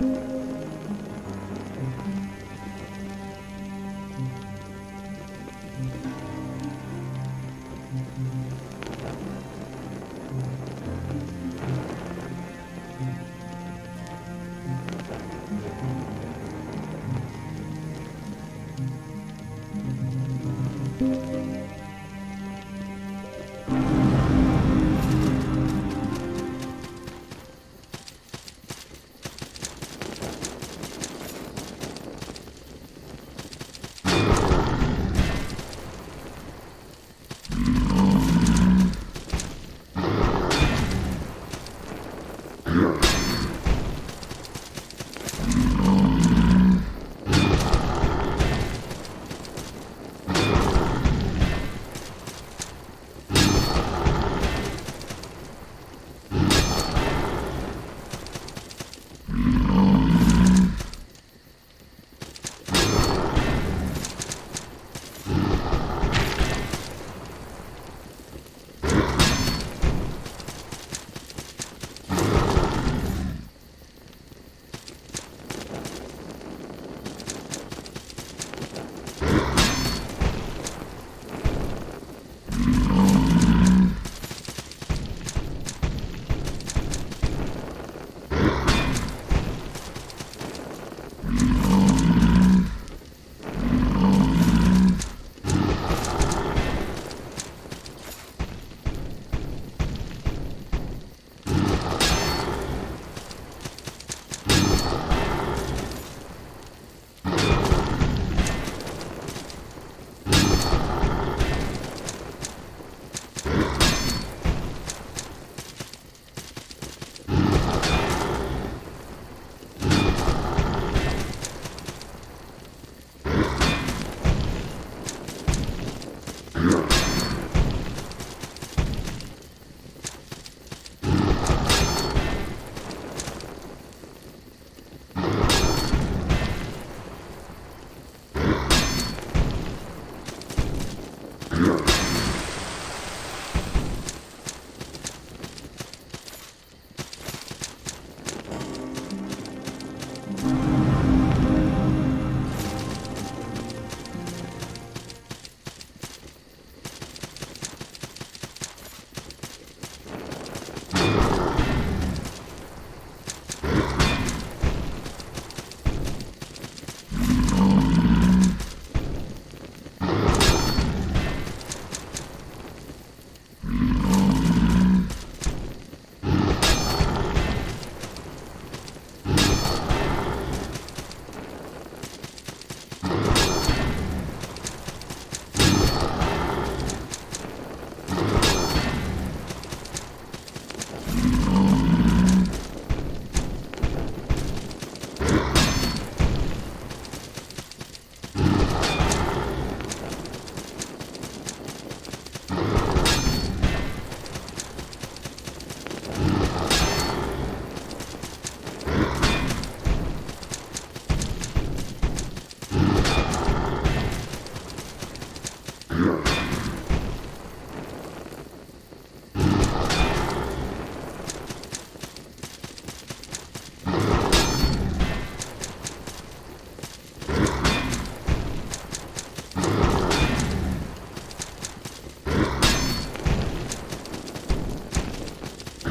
Bye. Yeah.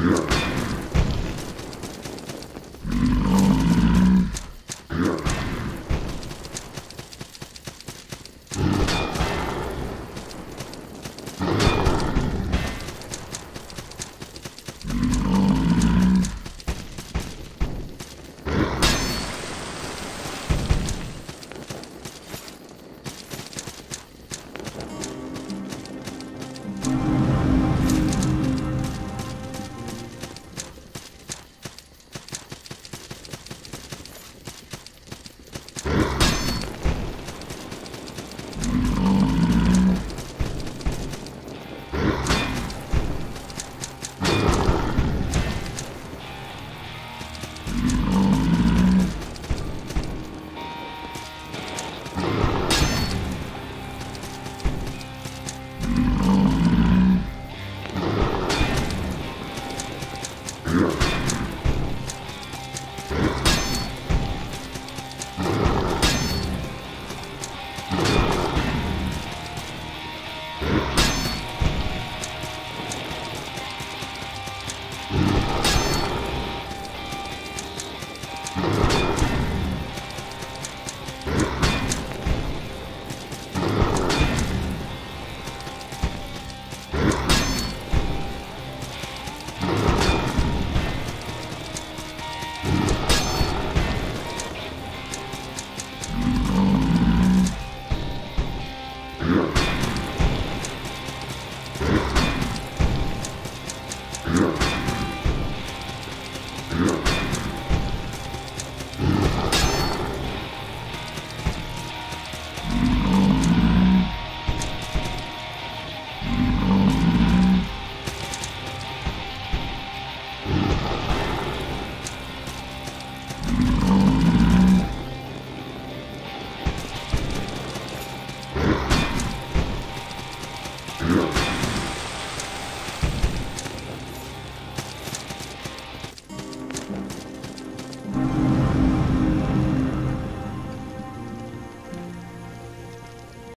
Yeah. Нет.